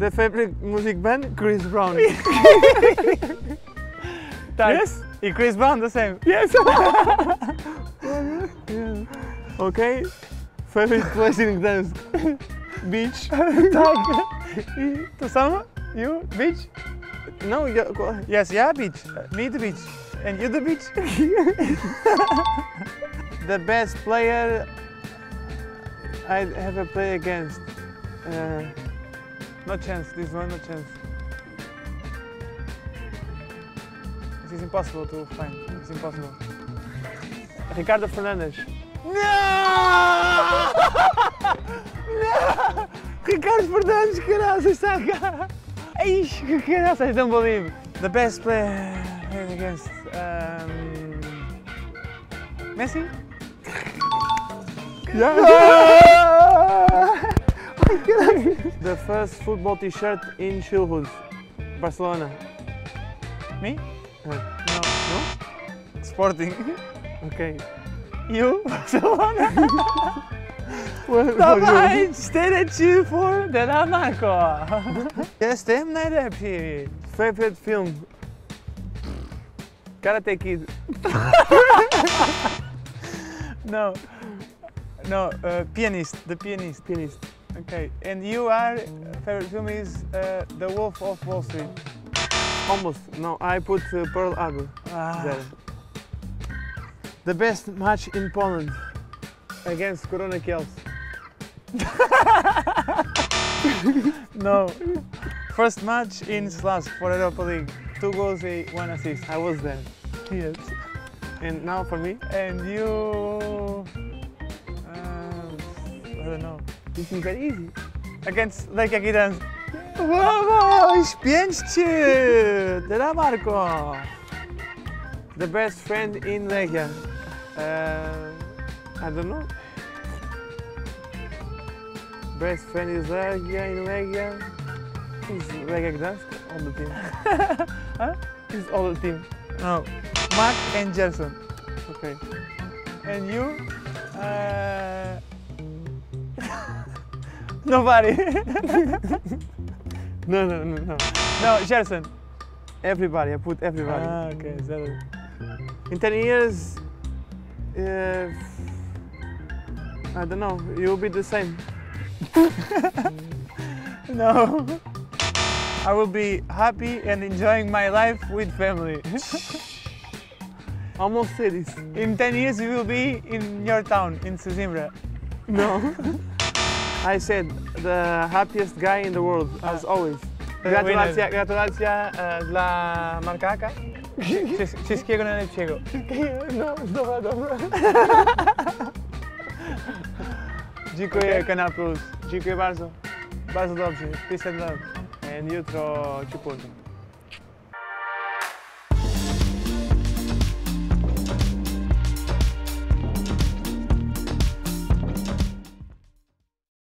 The favorite music band? Chris Brown. Yes? I Chris Brown the same. Yes. okay. Favorite place in Gdańsk? Beach. to samo? You, beach? No. Yes, yeah, beach. Me the beach. And you the beach? The best player I have a play against. Uh, No chance, this one, no chance. This is impossible to find. It's impossible. Ricardo Fernandes. No! no! Ricardo Fernandes, caralho, está cá! Ixi, que caralho, I don't believe. The best player against um, Messi? The first football t-shirt in Chilhoods, Barcelona. Me? Uh, No. no? Sporting. Okay. You? Barcelona? Well, Dawaj, 4-3 for Dinamarca. Jestem najlepszy. Favorite film? Karate Kid. No. No, uh, pianist, the pianist. Pianist. Okay, and you are, favorite film is uh, The Wolf of Wall Street. Almost. No, I put uh, Pearl Harbor Ah. there. The best match in Poland against Korona Kielce. No. First match in Slask for Europa League. Two goals, one assist. I was there. Yes. And now for me, And you, um, I don't know. This is very easy. Against Lech Gdańsk. Vamos, 5-3, Dinamarca. The best friend in Lechia. Uh, I don't know. Best friend is Lechia in Lechia. Is Lechia Gdańsk on the team? Huh? Is all the team. No, Mark and Jason. Okay. And you? Uh, nobody. No, no, no, no. no, Gerson. Everybody. I put everybody. Ah, okay. In 10 years, uh, I don't know. You'll be the same. no. I will be happy and enjoying my life with family. Almost say this. In 10 years, you will be in your town, in Sesimbra. No. I said the happiest guy in the world, as always. Gratulacja, gratulacja uh, dla Markaka. Wszy- Wszystkiego najlepszego. No, dobra, dobra. Dziękuję, Kanal Plus. Dziękuję bardzo. Bardzo dobrze. Peace and love. And jutro ci.